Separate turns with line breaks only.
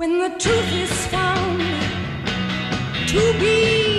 When the truth is found to be